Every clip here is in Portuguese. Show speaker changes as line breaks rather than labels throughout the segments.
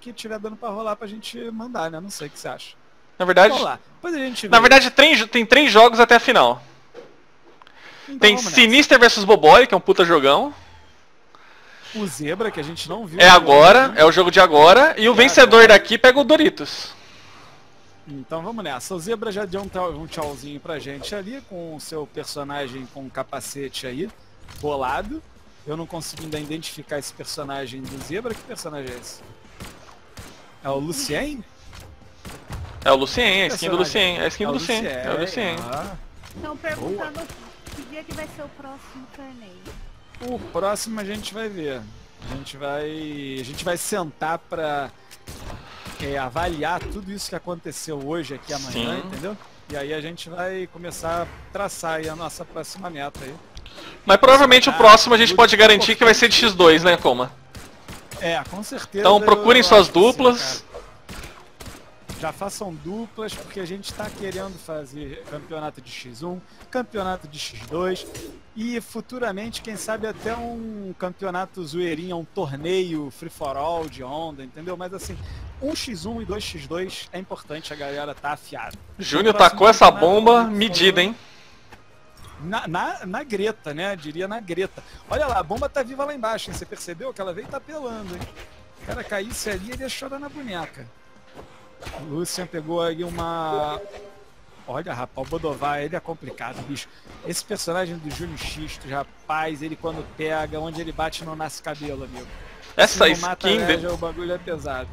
que tiver dando pra rolar pra gente mandar, né? Não sei o que você acha.
Na verdade.
Depois a gente
na verdade tem, tem três jogos até a final.
Então
Tem. Sinister vs Boboy, que é um puta jogão.
O Zebra, que a gente não viu.
É agora, é o jogo de agora. E o vencedor daqui pega o Doritos.
Então vamos nessa. O Zebra já deu um, tchau- um tchauzinho pra gente ali, com o seu personagem com um capacete aí, bolado. Eu não consigo ainda identificar esse personagem do Zebra. Que personagem é esse? É o Lucien?
É o Lucien, a skin do. Lucien. É a skin do Lucien. É o Lucien.
Ah.
Estão perguntando que dia que vai ser o próximo torneio.
O próximo a gente vai ver. A gente vai, a gente vai sentar pra é, avaliar tudo isso que aconteceu hoje aqui amanhã,
Sim.
entendeu? E aí a gente vai começar a traçar aí a nossa próxima meta aí.
Mas provavelmente o próximo a gente pode garantir que vai ser de X2, né, Coma?
É, com certeza.
Então procurem suas duplas.
Já façam duplas, porque a gente está querendo fazer campeonato de X1, campeonato de X2 e futuramente, quem sabe, até um campeonato zoeirinha, um torneio free for all de onda, entendeu? Mas assim, um X1 e dois X2 é importante a galera tá afiada.
Júnior tacou essa bomba medida, hein?
Na, na, na greta, né? Diria na greta. Olha lá, a bomba tá viva lá embaixo, hein? Você percebeu que ela veio tapelando, hein? O cara caísse ali, ele ia chorar na boneca. O Lucian pegou aí uma... Olha, rapaz, o Bodovar, ele é complicado, bicho. Esse personagem do Júnior Xisto, rapaz, ele quando pega, onde ele bate não nasce cabelo, amigo.
Essa
Se não mata
skin... De...
o bagulho é pesado.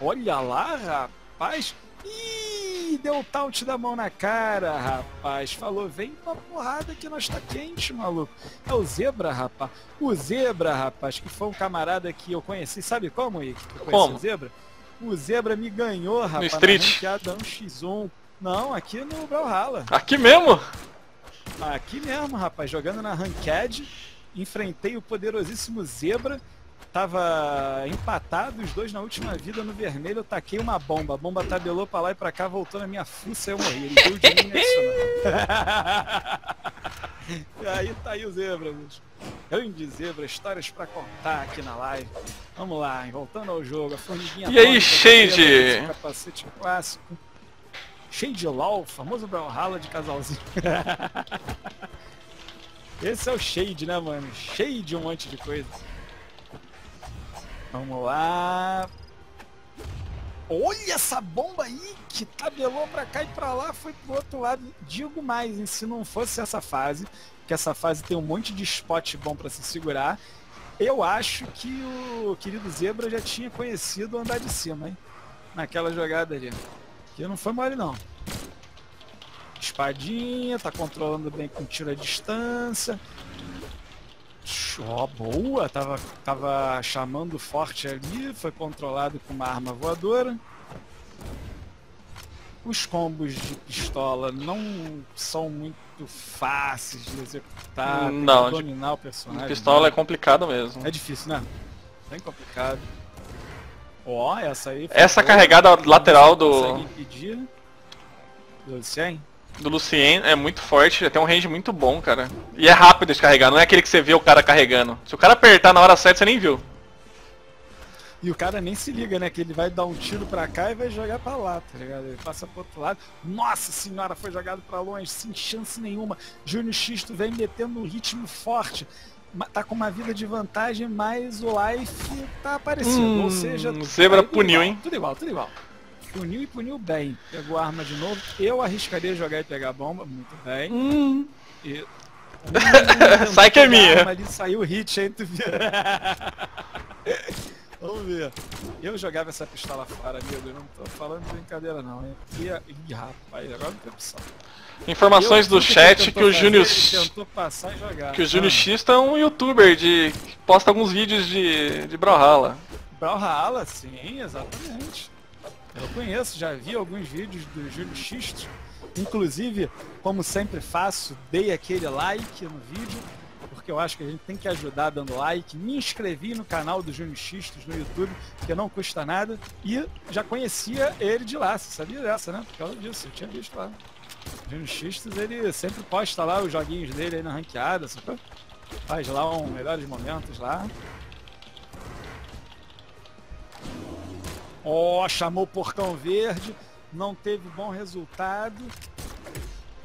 Olha lá, rapaz. Ih, deu o taunt da mão na cara, rapaz. Falou, vem pra porrada que nós tá quente, maluco. É o Zebra, rapaz. O Zebra, rapaz, que foi um camarada que eu conheci. Sabe como, Ike? que Eu conheci
Como?
o Zebra? O Zebra me ganhou, rapaz.
Street?
Na ranqueada 1x1. Não, aqui no Brawlhalla.
Aqui mesmo?
Aqui mesmo, rapaz, jogando na Ranked, enfrentei o poderosíssimo Zebra, tava empatado, os dois na última vida no vermelho, eu taquei uma bomba, a bomba tabelou pra lá e pra cá, voltou na minha fuça e eu morri, ele deu de mim e. E aí tá aí o Zebra, bicho. Grande Zebra, histórias pra contar aqui na live. Vamos lá, hein, voltando ao jogo, a formiguinha
E aí, Shade?
capacete clássico. Shade LOL, famoso Brawlhalla de casalzinho. Esse é o Shade, né, mano? Cheio de um monte de coisa. Vamos lá. Olha essa bomba aí que tabelou pra cá e pra lá, foi pro outro lado. Digo mais, hein, se não fosse essa fase, que essa fase tem um monte de spot bom pra se segurar, eu acho que o querido Zebra já tinha conhecido o andar de cima, hein? Naquela jogada ali. Que não foi mole não. Espadinha, tá controlando bem com tiro à distância. Ó, boa, tava, tava chamando forte ali, foi controlado com uma arma voadora. Os combos de pistola não são muito fáceis de executar, que
Não, de-
dominar o personagem.
Pistola é
né?
complicado mesmo.
É difícil, né? Bem complicado. Ó, essa aí
Essa
boa.
carregada lateral do,
Consegue impedir. Do?
Do Lucien é muito forte, tem um range muito bom, cara. E é rápido de carregar, não é aquele que você vê o cara carregando. Se o cara apertar na hora certa, você nem viu.
E o cara nem se liga, né? Que ele vai dar um tiro pra cá e vai jogar pra lá, tá ligado? Ele passa pro outro lado. Nossa senhora, foi jogado pra longe, sem chance nenhuma. Júnior Xisto vem metendo um ritmo forte. Tá com uma vida de vantagem, mas o life tá aparecendo.
Hum,
Ou seja,
o Zebra
tudo
puniu,
igual,
hein?
Tudo igual, tudo igual. Puniu e puniu bem. Pegou a arma de novo. Eu arriscaria jogar e pegar a bomba. Muito bem.
Hum.
E...
Sai que é minha.
Ali saiu o hit, hein? Tu viu? Vamos ver. Eu jogava essa pistola fora, amigo. Eu não tô falando de brincadeira, não. Hein? Ih, ih, rapaz, agora não tem opção.
Informações
Eu,
do chat
tentou
que o Júnior que o Júnior X é um youtuber de que posta alguns vídeos de de Brawlhalla.
Brawlhalla, sim, exatamente. Eu conheço, já vi alguns vídeos do Júlio Xisto. Inclusive, como sempre faço, dei aquele like no vídeo, porque eu acho que a gente tem que ajudar dando like. Me inscrevi no canal do Júnior Xistos no YouTube, que não custa nada, e já conhecia ele de lá. Você sabia dessa, né? Por causa disso, eu tinha visto lá. Júnior Xistos, ele sempre posta lá os joguinhos dele aí na ranqueada, sacou? Faz lá um melhores momentos lá. Ó, chamou o porcão verde, não teve bom resultado.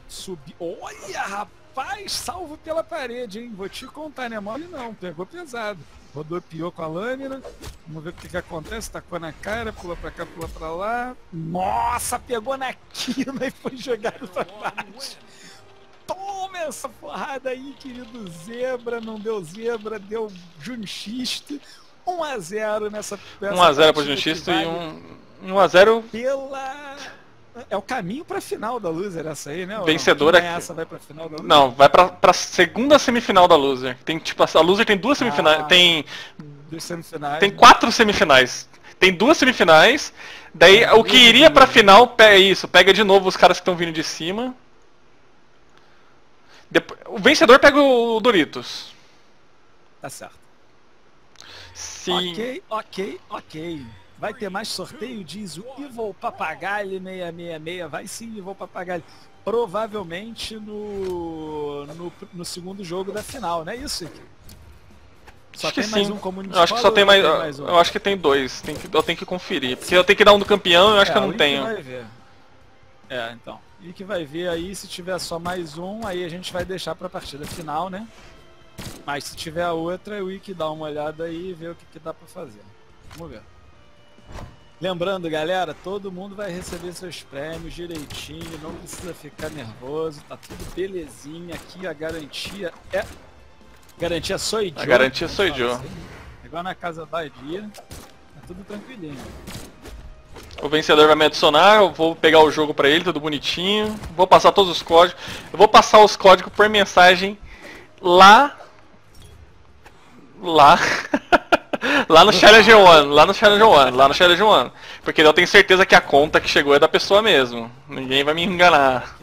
Subi. Olha, rapaz, salvo pela parede, hein? Vou te contar, né? Mole não, pegou pesado. Rodopiou com a lâmina. Vamos ver o que, que acontece. Tacou na cara, pula pra cá, pula pra lá. Nossa, pegou na quina e foi jogado pra baixo. Toma essa porrada aí, querido Zebra. Não deu Zebra, deu Junchista. 1x0 nessa.
1x0 pro Junchista e um. 1x0
pela. É o caminho pra final da Loser essa aí, né?
Vencedora
Quem essa vai pra final da Loser?
Não, vai pra, pra segunda semifinal da Loser. Tem tipo a Loser tem duas semifinais,
Ah.
tem
Dos semifinais.
tem quatro semifinais. Tem duas semifinais. Daí
É,
o que
duas
iria pra final pega isso, pega de novo os caras que estão vindo de cima. Depo- o vencedor pega o Doritos.
Tá certo.
Se
Ok, ok, ok. Vai ter mais sorteio, diz o Evil Papagaio 666. Vai sim, Evil Papagaio. Provavelmente no, no, no segundo jogo da final, não é isso, Ike? Só
acho que
tem mais
sim.
um
eu acho que só tem
ou
mais,
um?
eu acho que tem dois. Tem que, eu tenho que conferir, porque eu tenho que dar um do campeão, eu acho que eu
É,
não
Ike
tenho.
Vai ver. É, então. E que vai ver aí, se tiver só mais um, aí a gente vai deixar pra partida final, né? Mas se tiver a outra, o Wiki dá uma olhada aí e vê o que, que dá pra fazer. Vamos ver. Lembrando, galera, todo mundo vai receber seus prêmios direitinho, não precisa ficar nervoso, tá tudo belezinha aqui, a garantia é... Garantia sou
A garantia sou eu.
Igual na casa da dia, tá tudo tranquilinho.
O vencedor vai me adicionar, eu vou pegar o jogo pra ele, tudo bonitinho. Vou passar todos os códigos. Eu vou passar os códigos por mensagem lá. Lá. lá no Challenger One, lá no Challenger One, lá no Challenger One. Porque eu tenho certeza que a conta que chegou é da pessoa mesmo. Ninguém vai me enganar.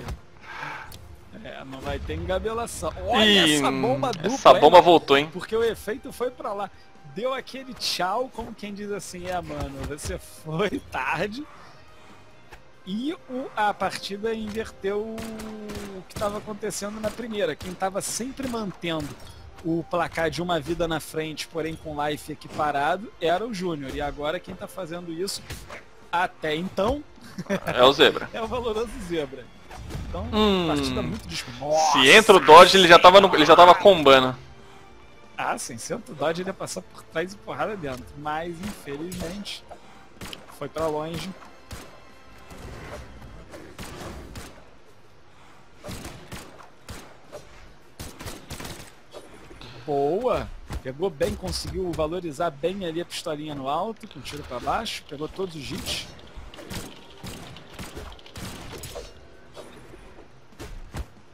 É, não vai ter engabelação. Olha essa bomba dupla,
essa bomba voltou, hein?
Porque o efeito foi pra lá. Deu aquele tchau, como quem diz assim, é mano, você foi tarde. E o- a partida inverteu o que estava acontecendo na primeira. Quem estava sempre mantendo o placar de uma vida na frente, porém com life equiparado, era o Júnior. E agora quem está fazendo isso até então
É o Zebra.
é o valoroso Zebra. Então,
Hum.
partida muito disputada.
Se entra o Dodge, ele já tava, no, ele já tava combando.
Ah, sim, senta o Dodge ele ia passar por trás e porrada dentro. Mas, infelizmente, foi pra longe. Boa! Pegou bem, conseguiu valorizar bem ali a pistolinha no alto, com tiro pra baixo, pegou todos os hits.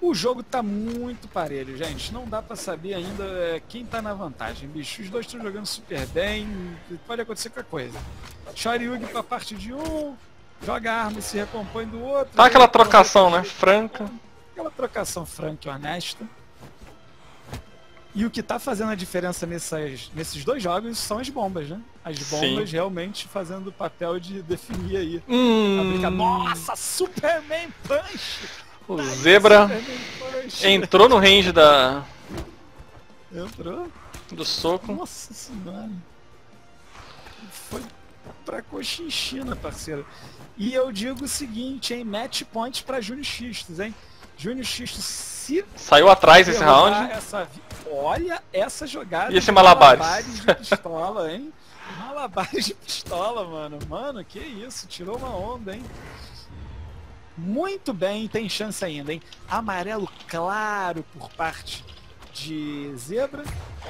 O jogo tá muito parelho, gente. Não dá pra saber ainda é, quem tá na vantagem, bicho. Os dois estão jogando super bem. Pode acontecer qualquer coisa. Shoryugi pra parte de um, joga a arma e se recompõe do outro.
Tá aquela trocação, né? Franca.
Aquela trocação franca e honesta. E o que tá fazendo a diferença nessas, nesses dois jogos são as bombas, né? As bombas
Sim.
realmente fazendo o papel de definir aí.
Hum,
brinca... Nossa, Superman Punch!
o Zebra
Superman Punch!
entrou no range da,
Entrou?
do soco.
Nossa senhora. Foi pra Cochinchina, parceiro. E eu digo o seguinte, hein? Match point pra Júnior Xistos, hein? Júnior Xistos, se
Saiu atrás esse round.
Essa... Olha essa jogada.
E esse
de
malabares?
de pistola, hein? Malabares de pistola, mano. Mano, que isso. Tirou uma onda, hein? Muito bem, tem chance ainda, hein? Amarelo claro por parte de Zebra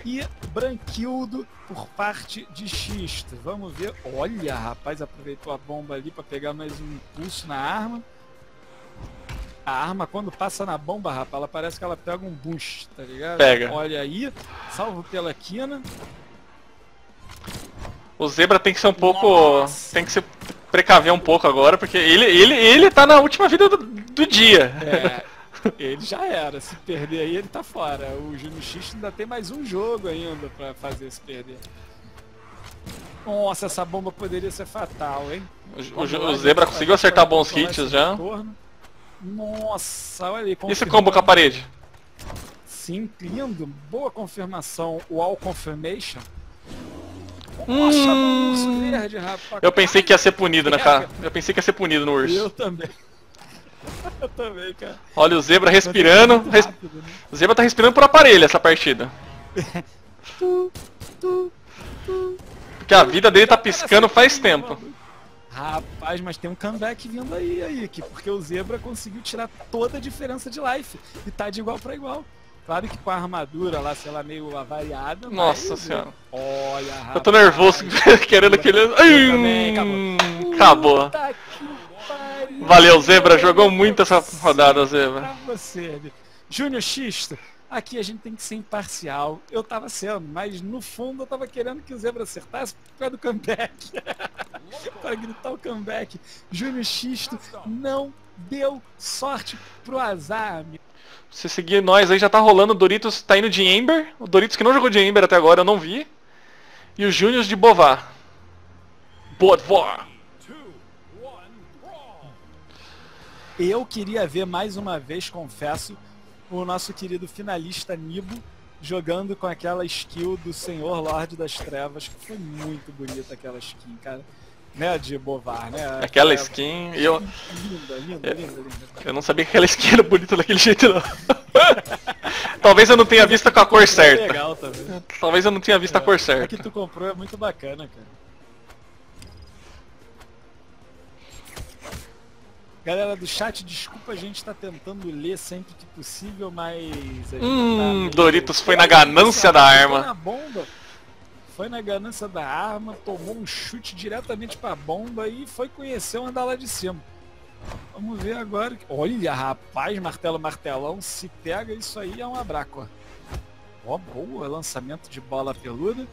e branquildo por parte de Xisto. Vamos ver. Olha, rapaz, aproveitou a bomba ali para pegar mais um impulso na arma. A arma, quando passa na bomba, rapaz, ela parece que ela pega um boost, tá ligado?
Pega.
Olha aí, salvo pela quina.
O Zebra tem que ser um pouco.
Nossa.
Tem que se precaver um pouco agora, porque ele, ele, ele tá na última vida do, do dia.
É, ele já era. Se perder aí, ele tá fora. O Júnior X ainda tem mais um jogo ainda pra fazer se perder. Nossa, essa bomba poderia ser fatal, hein?
O, o- o Zebra conseguiu acertar bons hits já.
retorno. Nossa, olha aí.
Esse combo com a parede?
Sim, lindo. Boa confirmação. O All Confirmation. Oh, chamou um urso verde, rapaz.
Eu pensei que ia ser punido na cara. Eu pensei que ia ser punido no urso.
Eu também. Eu também, cara.
Olha o zebra respirando.
Muito
res-
rápido, né?
O zebra tá respirando por aparelho essa partida.
Tu, tu.
Porque a vida dele tá piscando faz tempo.
Rapaz, mas tem um comeback vindo aí, aí, aqui, porque o Zebra conseguiu tirar toda a diferença de life e tá de igual pra igual. Claro que com a armadura lá, sei lá, meio avariada.
Nossa
mas-
senhora.
Olha, rapaz.
Eu tô nervoso querendo aquele.
Eu também,
Hum, Acabou.
Puta que.
Valeu, Zebra. Jogou muito essa rodada, Zebra.
Pra você. Júnior Xisto, aqui a gente tem que ser imparcial. Eu tava sendo, mas no fundo eu tava querendo que o Zebra acertasse por causa do comeback. Para gritar o comeback. Júnior Xisto não deu sorte pro azar, amigo.
Se seguir nós aí, já tá rolando. O Doritos tá indo de Ember. O Doritos que não jogou de Ember até agora, eu não vi. E o Júnior de Bovar. Bovar.
Eu queria ver mais uma vez, confesso, o nosso querido finalista Nibo jogando com aquela skill do Senhor Lorde das Trevas, que foi muito bonita aquela skin, cara. Né, de Bovar, né?
Aquela skin. Eu,
Linda, linda, linda, linda.
eu não sabia que aquela skin era bonita daquele jeito, não. Talvez eu não tenha visto com a cor
É
certa.
legal também.
Talvez eu não tenha visto a cor
A que
certa.
tu comprou é muito bacana, cara. Galera do chat, desculpa a gente tá tentando ler sempre que possível, mas a gente
Hum,
tá
Doritos foi na ganância da arma.
na bomba. Foi na ganância da arma, tomou um chute diretamente pra bomba e foi conhecer o andar lá de cima. Vamos ver agora. Olha, rapaz, martelo, martelão, se pega isso aí é uma braca. ó. Ó, boa, lançamento de bola peluda.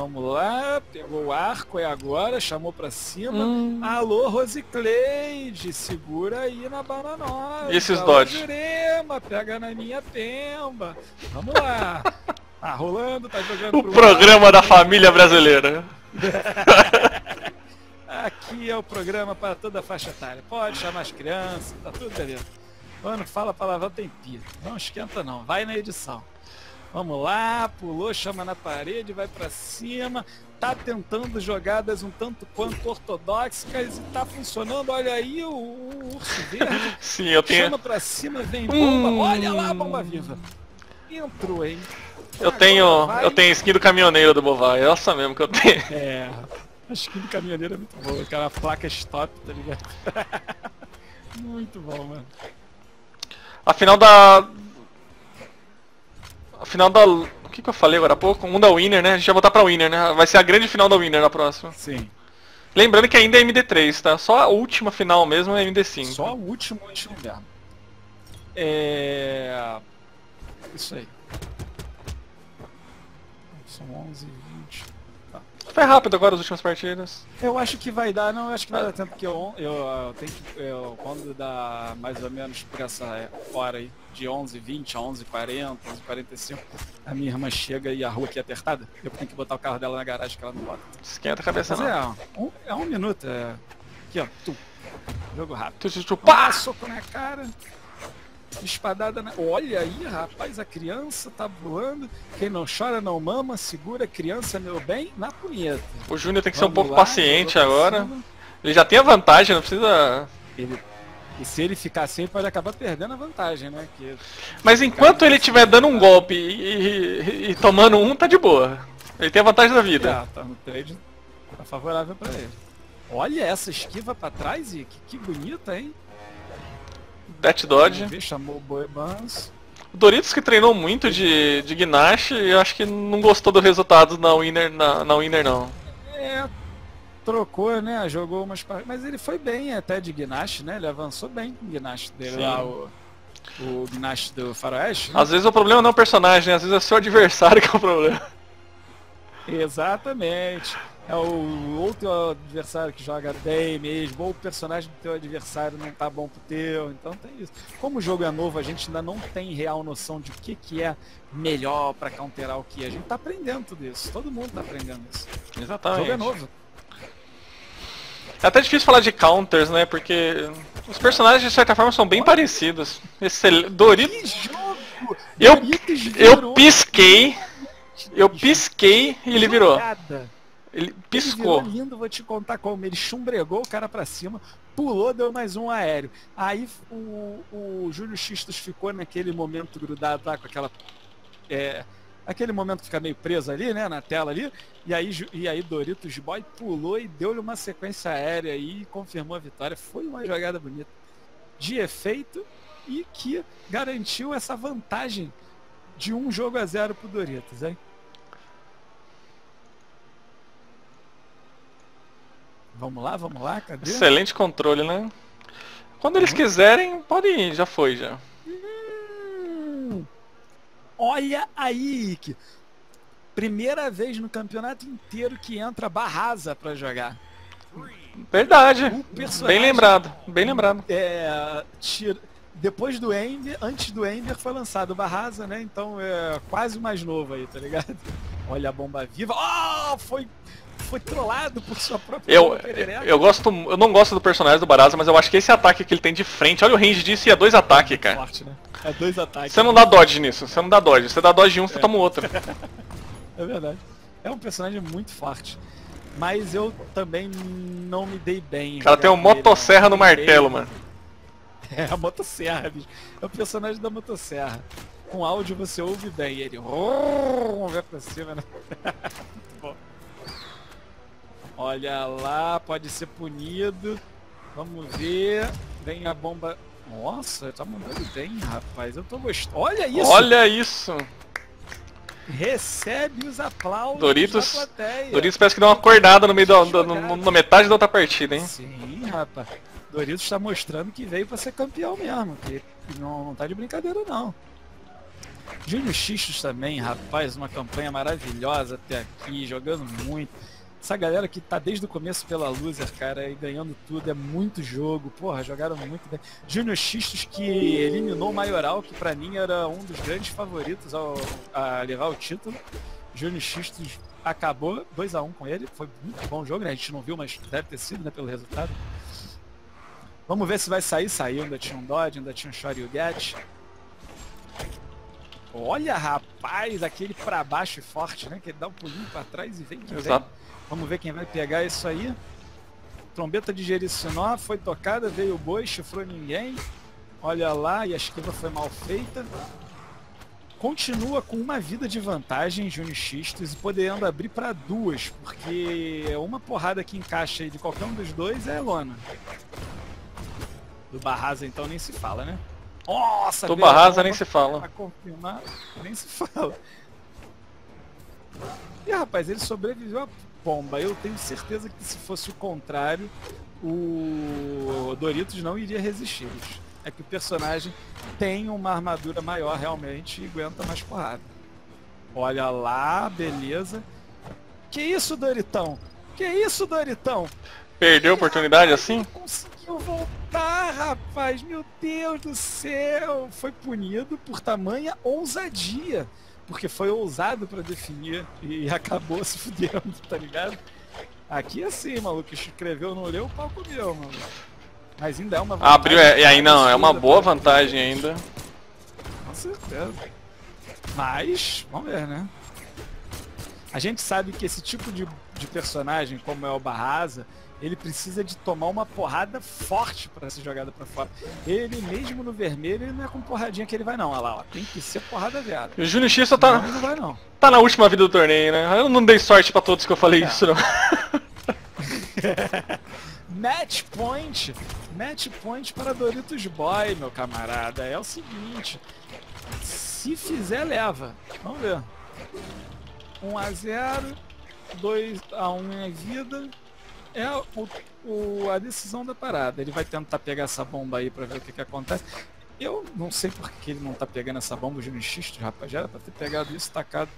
Vamos lá, pegou o arco, é agora, chamou pra cima.
Hum.
Alô, Rosicleide, segura aí na bananosa.
E esses dodge?
Jurema, pega na minha pemba. Vamos lá. Tá rolando, tá jogando
O
pro
programa da
alto.
família brasileira.
Aqui é o programa para toda a faixa etária. Pode chamar as crianças, tá tudo beleza. Quando fala palavrão tem pia. Não esquenta não, vai na edição. Vamos lá, pulou, chama na parede, vai pra cima, tá tentando jogadas um tanto quanto ortodoxas e tá funcionando. Olha aí o, o urso verde,
Sim, eu tenho.
chama pra cima, vem bomba.
Hum.
Olha lá a bomba viva. Entrou, hein?
Eu
Agora
tenho.
vai.
Eu tenho skin do caminhoneiro do Bovar. É essa mesmo que eu tenho.
É, a skin do caminhoneiro é muito boa, aquela placa stop, tá ligado? muito bom, mano.
A final da. A final da. O que, que eu falei agora há pouco? Um da Winner, né? A gente vai voltar pra Winner, né? Vai ser a grande final da Winner na próxima.
Sim.
Lembrando que ainda é MD3, tá? Só a última final mesmo é MD5.
Só o último último mesmo. É. Isso aí. São 11 e 20.
Foi rápido agora as últimas partidas.
Eu acho que vai dar, não, eu acho que vai dar tempo, porque eu, eu, eu tenho que. Eu, quando dá mais ou menos por essa hora aí, de 11 h 20 a 11 h 40 11 h 45 a minha irmã chega e a rua aqui é apertada, eu tenho que botar o carro dela na garagem que ela não bota.
Esquenta a cabeça
Mas
não.
é, um, é um minuto, é. Aqui ó, tu. Jogo rápido.
Tu, tu, tu,
pá! Soco na cara. Espadada na. Olha aí, rapaz, a criança tá voando. Quem não chora não mama, segura a criança, meu bem, na punheta.
O Júnior tem que ser um
Vamos
pouco
lá,
paciente agora. Ele já tem a vantagem, não precisa.
Ele... E se ele ficar assim, ele pode acabar perdendo a vantagem, né? Que...
Mas enquanto ele estiver dando um golpe e, e- e tomando um, tá de boa. Ele tem a vantagem da vida.
Ah, tá no trade, tá favorável pra ele. Olha essa esquiva pra trás, e que, que bonita, hein?
Death Dodge.
Chamou o Boi Bans.
O Doritos que treinou muito de, de Gnash, eu acho que não gostou do resultado na Winner, na, na Winner não.
É, trocou, né? Jogou umas Mas ele foi bem até de Gnash, né? Ele avançou bem com o Gnash dele
Sim.
lá, o, o Gnash do Faroeste. né?
Às vezes o problema não é o personagem, às vezes é seu adversário que é o problema.
Exatamente. É o outro adversário que joga bem mesmo, ou o personagem do teu adversário não tá bom pro teu, então tem isso. Como o jogo é novo, a gente ainda não tem real noção de o que, que é melhor pra counterar o que. A gente tá aprendendo tudo isso, todo mundo tá aprendendo isso. O jogo
Exatamente.
é novo.
É até difícil falar de counters, né? Porque os personagens de certa forma são bem parecidos. Excel...
Jogo!
Eu- Eu pisquei, eu pisquei e ele virou.
jogada.
Ele
Ele
piscou.
virou lindo, vou te contar como. Ele chumbregou o cara pra cima, pulou, deu mais um aéreo. Aí o, o Júlio Xistos ficou naquele momento grudado lá com aquela. É, aquele momento que fica meio preso ali, né? Na tela ali. E aí, e aí Doritos Boy pulou e deu-lhe uma sequência aérea aí e confirmou a vitória. Foi uma jogada bonita. De efeito e que garantiu essa vantagem de um jogo a zero pro Doritos, hein? Vamos lá, vamos lá, cadê?
Excelente controle, né? Quando eles quiserem, podem ir, já foi já.
Hum, olha aí, Ike. Primeira vez no campeonato inteiro que entra Barrasa pra jogar.
Verdade. Bem lembrado, bem lembrado.
é, tira- depois do Ender, antes do Ender foi lançado o Barrasa, né? Então é quase mais novo aí, tá ligado? Olha a bomba viva. Oh, foi foi trollado por sua própria
Eu, eu gosto, eu não gosto do personagem do Barasa, mas eu acho que esse ataque que ele tem de frente, olha o range disso e é dois ataques, cara.
Forte, né? É dois ataques.
Você não dá dodge nisso, você não dá dodge. Você dá dodge de um, você toma o outro.
É verdade. É um personagem muito forte. Mas eu também não me dei bem.
O cara tem um motosserra no martelo, mano.
É a motosserra, bicho. É o personagem da motosserra. Com áudio você ouve bem. E ele. Ver pra cima, né? Muito bom. Olha lá, pode ser punido. Vamos ver. Vem a bomba. Nossa, tá mandando bem, rapaz. Eu tô gostando. Olha isso!
Olha isso.
Recebe os aplausos
Doritos-
da plateia.
Doritos parece que deu uma acordada no meio da, da- no- metade da outra partida, hein?
Sim, rapaz. Doritos está mostrando que veio para ser campeão mesmo. Que não, não tá de brincadeira, não. Júnior Xistos também, rapaz, uma campanha maravilhosa até aqui, jogando muito. Essa galera que tá desde o começo pela loser, cara, e ganhando tudo, é muito jogo. Porra, jogaram muito bem. Júnior Xistos que eliminou o Maioral, que pra mim era um dos grandes favoritos ao, a levar o título. Júnior Xistos acabou 2x1 com ele. Foi muito bom jogo, né? A gente não viu, mas deve ter sido, né, pelo resultado. Vamos ver se vai sair. Saiu, ainda tinha um Dodge, ainda tinha um Shoryuget. Olha, rapaz, aquele pra baixo e forte, né? Que ele dá um pulinho pra trás e vem que vem.
Exato.
Vamos ver quem vai pegar isso aí. Trombeta de Jericinó foi tocada, veio o boi, chifrou ninguém. Olha lá, e a esquiva foi mal feita. Continua com uma vida de vantagem, Júnior Xistos, e podendo abrir para duas, porque uma porrada que encaixa aí de qualquer um dos dois é lona. Do Barrasa, então, nem se fala, né? Nossa, a
Barrasa
bomba
nem se fala.
Pra confirmar, nem se fala. E rapaz, ele sobreviveu à bomba. Eu tenho certeza que se fosse o contrário, o Doritos não iria resistir. É que o personagem tem uma armadura maior realmente e aguenta mais porrada. Olha lá, beleza. Que isso, Doritão? Que isso, Doritão?
Perdeu a oportunidade assim?
Conseguiu voltar, rapaz. Meu Deus do céu. Foi punido por tamanha ousadia. Porque foi ousado pra definir e acabou se fudendo, tá ligado? Aqui é assim, maluco. Escreveu, não leu, o pau comeu, maluco. Mas ainda é uma vantagem.
Abriu, é, e aí não, é uma boa
pra-
vantagem ainda.
Com certeza. Mas, vamos ver, né? A gente sabe que esse tipo de, de personagem, como é o Barraza, ele precisa de tomar uma porrada forte para ser jogada pra fora. Ele mesmo no vermelho, ele não é com porradinha que ele vai não. Olha lá, ó. Tem que ser porrada veada.
E o Júnior X só
Não,
tá,
ele não vai não.
tá na última vida do torneio, né? Eu não dei sorte pra todos que eu falei
É.
isso, não.
Match point. Match point para Doritos Boy, meu camarada. É o seguinte. Se fizer, leva. Vamos ver. 1 a 0 2 a 1 é vida. É o, o- a decisão da parada. Ele vai tentar pegar essa bomba aí pra ver o que, que acontece. Eu não sei por que ele não tá pegando essa bomba, Júnior Xisto, rapaz. Já era pra ter pegado isso, tacado.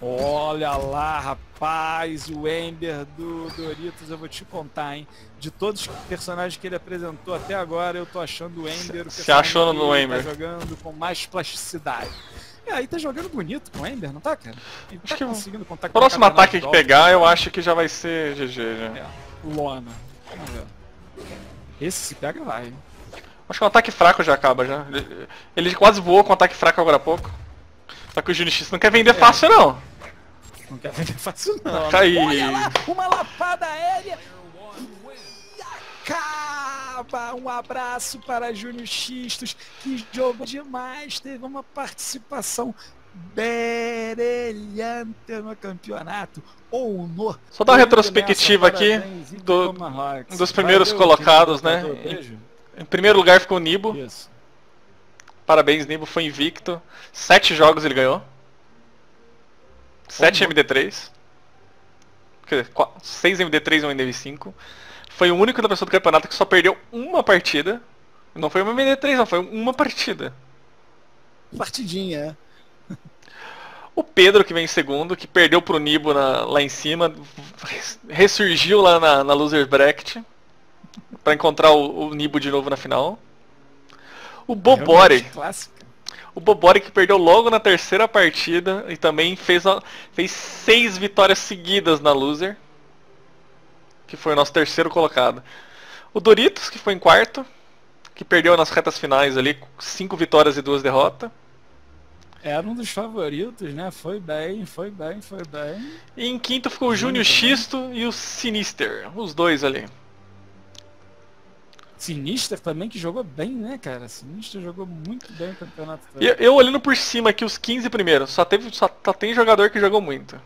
Olha lá, rapaz, o Ember do Doritos, eu vou te contar, hein? De todos os personagens que ele apresentou até agora, eu tô achando o Ember o
Você achou no
que
Ember?
Tá jogando com mais plasticidade. É, aí tá jogando bonito com o Ember, não tá, cara? Ele
Acho
tá
que o
conseguindo contar
Próximo ataque que pegar, eu acho que já vai ser GG já.
É, Lona. Vamos ver. Esse se pega, vai.
Acho que o ataque fraco já acaba já. Ele, ele quase voou com o ataque fraco agora há pouco. Só que o Júnior X não quer vender fácil não.
Não quer vender fácil não.
Tá aí.
Olha lá, uma lapada aérea. E Um abraço para Júnior Xistos, que jogou demais. Teve uma participação brilhante no campeonato. Ou no.
Só dar uma retrospectiva aqui do- dos primeiros colocados, né? Em primeiro lugar ficou o Nibo.
Isso.
Parabéns, Nibo foi invicto. Sete jogos ele ganhou. Sete
Como?
MD3. Quer dizer, qua- seis MD3 e um MD5. Foi o único da pessoa do campeonato que só perdeu uma partida. Não foi uma MD3, não, foi uma partida.
Partidinha, é.
O Pedro, que vem em segundo, que perdeu pro Nibo na- lá em cima, res- ressurgiu lá na, na Losers Bracket pra encontrar o, o Nibo de novo na final. O Bobori,
Realmente Clássica.
o Bobori que perdeu logo na terceira partida e também fez, fez seis vitórias seguidas na Loser, que foi o nosso terceiro colocado. O Doritos, que foi em quarto, que perdeu nas retas finais ali, cinco vitórias e duas derrotas.
Era um dos favoritos, né? Foi bem, foi bem, foi bem.
E em quinto ficou o Júnior. Xisto e o Sinister, os dois ali.
Sinister também, que jogou bem, né, cara? Sinister jogou muito bem o campeonato. todo.
E eu olhando por cima aqui os 15 primeiros, só teve só, só tem jogador que jogou muito.